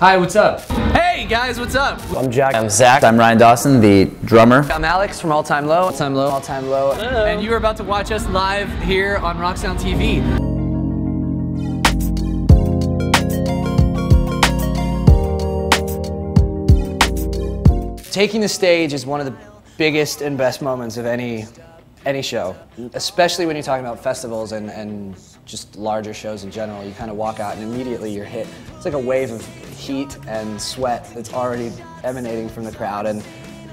Hi, what's up? Hey guys, what's up? I'm Jack. I'm Zack. I'm Rian Dawson, the drummer. I'm Alex from All Time Low. All Time Low. All Time Low. And you are about to watch us live here on Rock Sound TV. Taking the stage is one of the biggest and best moments of any any show, especially when you're talking about festivals and, and just larger shows in general. You kind of walk out and immediately you're hit. It's like a wave of heat and sweat that's already emanating from the crowd. And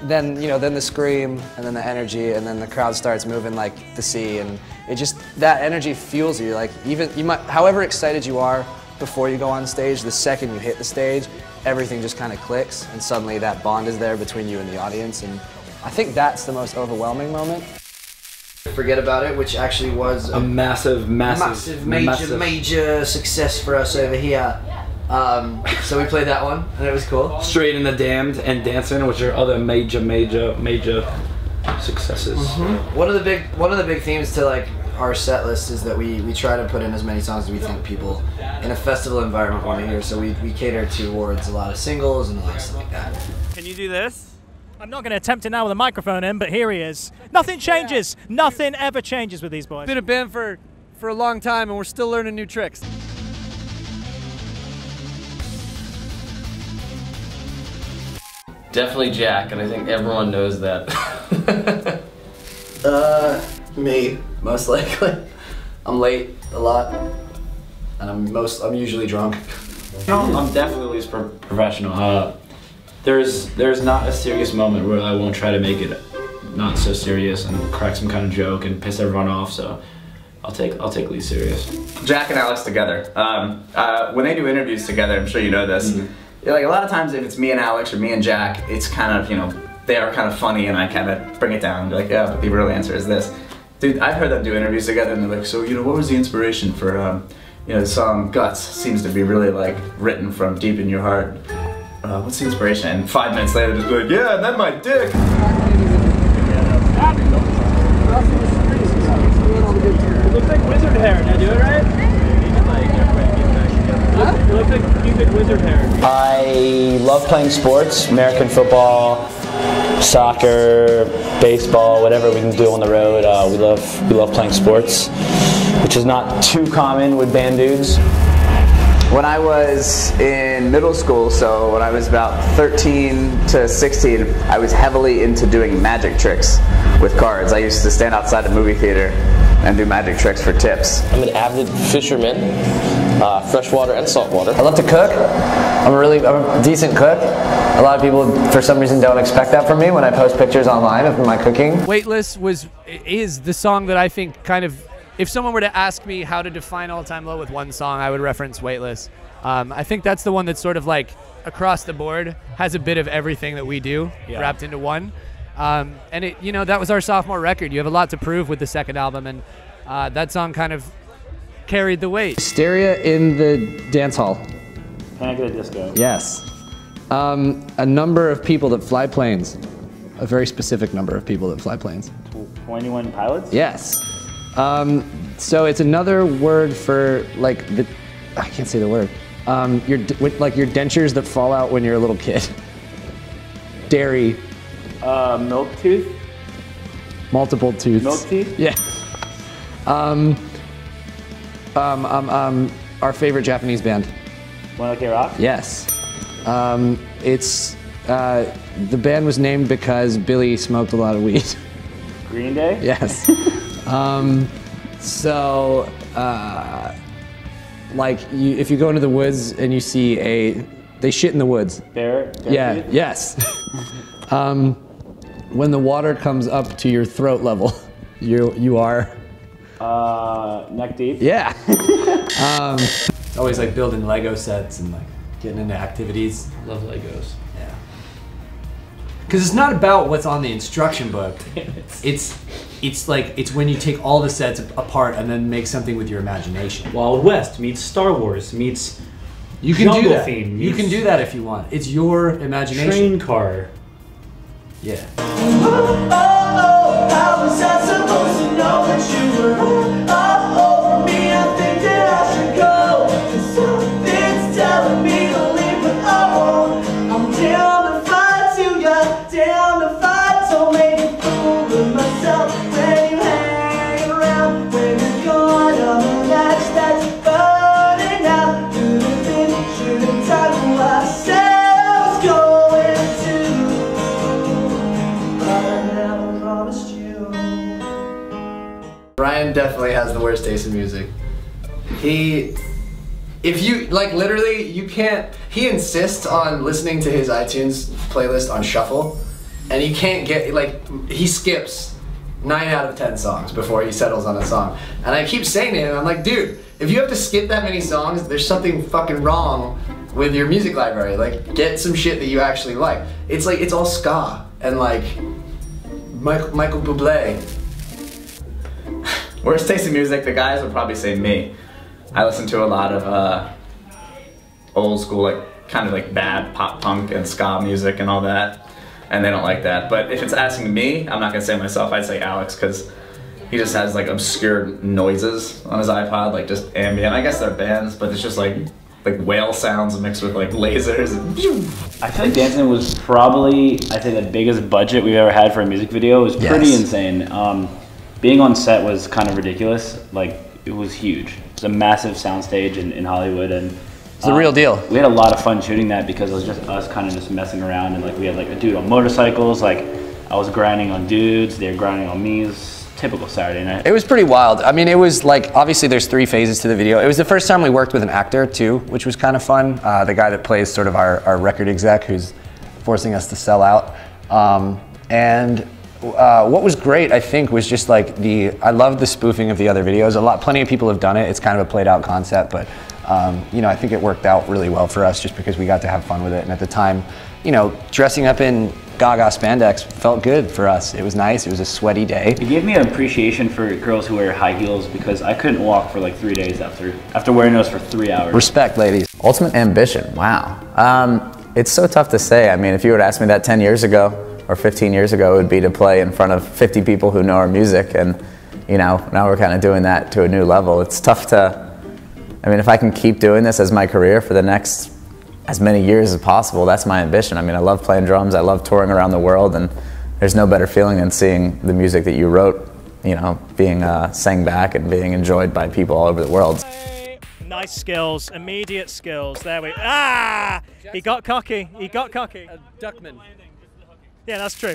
then, you know, then the scream and then the energy and then the crowd starts moving like the sea. And it just, that energy fuels you. Like even, you might, however excited you are before you go on stage, the second you hit the stage, everything just kind of clicks and suddenly that bond is there between you and the audience. And I think that's the most overwhelming moment. Forget About It, which actually was a massive, massive, massive, major, massive. major success for us over here. Um, so we played that one, and it was cool. Straight in the Damned and Dancing, which are other major, major, major successes. One of the big, one of the big themes to like our set list is that we we try to put in as many songs as we think people in a festival environment want to hear. So we we cater towards a lot of singles and a lot of stuff like that. Can you do this? I'm not going to attempt it now with a microphone in, but here he is. Nothing changes. Nothing ever changes with these boys. Been a band for, for a long time and we're still learning new tricks. Definitely Jack, and I think everyone knows that. Uh, me most likely. I'm late a lot, and I'm most I'm usually drunk. I'm definitely at least pro- professional. Uh, there's there's not a serious moment where I won't try to make it not so serious and crack some kind of joke and piss everyone off. So I'll take I'll take Lee serious. Jack and Alex together. Um, uh, when they do interviews together, I'm sure you know this. yeah, Like a lot of times, if it's me and Alex or me and Jack, it's kind of you know they are kind of funny, and I kind of bring it down and be like, yeah, but the real answer is this. Dude, I've heard them do interviews together, and they're like, so you know, what was the inspiration for um, you know the song Guts? Seems to be really like written from deep in your heart. Uh, what's the inspiration? And five minutes later, just like, yeah, and then my dick. It looks like wizard hair. Did I do it right? It looks like Cupid wizard hair. I love playing sports, American football, soccer, baseball, whatever we can do on the road. Uh, we love we love playing sports, which is not too common with band dudes. When I was in middle school, so when I was about 13 to 16, I was heavily into doing magic tricks with cards. I used to stand outside a movie theater and do magic tricks for tips. I'm an avid fisherman, uh, freshwater and saltwater. I love to cook. I'm a really I'm a decent cook. A lot of people, for some reason, don't expect that from me when I post pictures online of my cooking. Weightless was is the song that I think kind of if someone were to ask me how to define all time low with one song, I would reference Weightless. Um, I think that's the one that's sort of like across the board has a bit of everything that we do wrapped into one. Um, and it, you know, that was our sophomore record. You have a lot to prove with the second album, and uh, that song kind of carried the weight. Hysteria in the dance hall. Panic at the Disco. Yes. Um, a number of people that fly planes. A very specific number of people that fly planes. 21 pilots. Yes. Um, so it's another word for like the, I can't say the word. Um, your like your dentures that fall out when you're a little kid. Dairy, Uh, milk tooth. multiple tooths. Milk teeth. Yeah. Um, um, um, um, our favorite Japanese band. One OK Rock. Yes. Um, it's uh, the band was named because Billie smoked a lot of weed. Green Day. Yes. um, so, uh, like, you, if you go into the woods and you see a, they shit in the woods. Bear. bear Yeah. tooth? Yes. um, when the water comes up to your throat level, you you are. Uh, neck deep. Yeah. um, It's always like building Lego sets and like getting into activities. Love Legos. Yeah. Because it's not about what's on the instruction book. It's it's like it's when you take all the sets apart and then make something with your imagination. Wild West meets Star Wars meets You can do Jungle that. theme You can do that if you want. It's your imagination. train car. Yeah. Has the worst taste in music. He, if you like, literally, you can't. He insists on listening to his iTunes playlist on shuffle, and you can't get like he skips nine out of ten songs before he settles on a song. And I keep saying to him, I'm like, dude, if you have to skip that many songs, there's something fucking wrong with your music library. Like, get some shit that you actually like. It's like it's all ska and like Michael, Michael Bublé. Worst taste in music, the guys would probably say me. I listen to a lot of uh, old school, like kind of like bad pop punk and ska music and all that, and they don't like that. But if it's asking me, I'm not gonna say myself. I'd say Alex because he just has like obscure noises on his iPod, like just ambient. I guess they're bands, but it's just like like whale sounds mixed with like lasers. I feel like Dancing was probably, I'd say, the biggest budget we've ever had for a music video. It was pretty Yes. insane. Um, being on set was kind of ridiculous. Like, it was huge. It was a massive soundstage in, in Hollywood, and It's the real deal. We had a lot of fun shooting that because it was just us kind of just messing around, and like we had like a dude on motorcycles. Like, I was grinding on dudes, they were grinding on me. Typical Saturday night. It was pretty wild. I mean, it was like obviously there's three phases to the video. It was the first time we worked with an actor too, which was kind of fun. Uh, the guy that plays sort of our, our record exec, who's forcing us to sell out. Um, and uh, what was great, I think, was just like the I love the spoofing of the other videos. A lot, plenty of people have done it. It's kind of a played out concept, but um, you know, I think it worked out really well for us just because we got to have fun with it. And at the time, you know, dressing up in Gaga spandex felt good for us. It was nice. It was a sweaty day. It gave me an appreciation for girls who wear high heels because I couldn't walk for like three days after after wearing those for three hours. Respect, ladies. Ultimate ambition. Wow. Um, it's so tough to say. I mean, if you would to ask me that 10 years ago or 15 years ago, would be to play in front of 50 people who know our music. And, you know, now we're kind of doing that to a new level. It's tough to, I mean, if I can keep doing this as my career for the next as many years as possible, that's my ambition. I mean, I love playing drums, I love touring around the world, and there's no better feeling than seeing the music that you wrote, you know, being uh, sang back and being enjoyed by people all over the world. Nice skills, immediate skills. There we ah! He got cocky. He got cocky. Duckman. Yeah, that's true.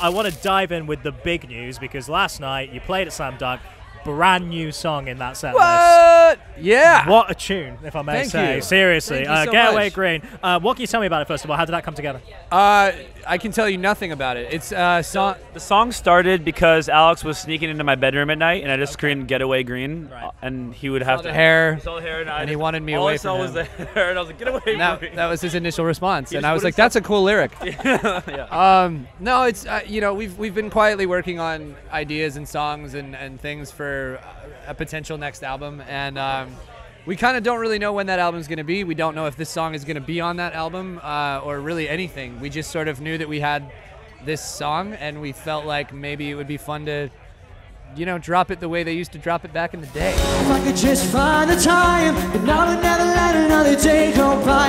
I want to dive in with the big news because last night you played at Slam Dunk, brand new song in that set list. What? Yeah. What a tune, if I may Thank say. you. Seriously. Thank you uh, so Getaway much. Green. Uh, what can you tell me about it, first of all? How did that come together? Uh, I can tell you nothing about it. It's uh, song. The song started because Alex was sneaking into my bedroom at night, and I just screamed "Getaway Green," uh, and he would have to the hair, He saw the hair, and, I and he wanted me all away I saw from was the hair, and I was like, "Get away!" And that, that was his initial response, He and I was like, "That's a cool lyric." yeah. Um, no, it's uh, you know we've we've been quietly working on ideas and songs and, and things for a potential next album, and um, we kind of don't really know when that album's going to be. We don't know if this song is going to be on that album uh, or really anything. We just sort of knew that we had this song, and we felt like maybe it would be fun to, you know, drop it the way they used to drop it back in the day. If I could just find the time, but never let another day go by,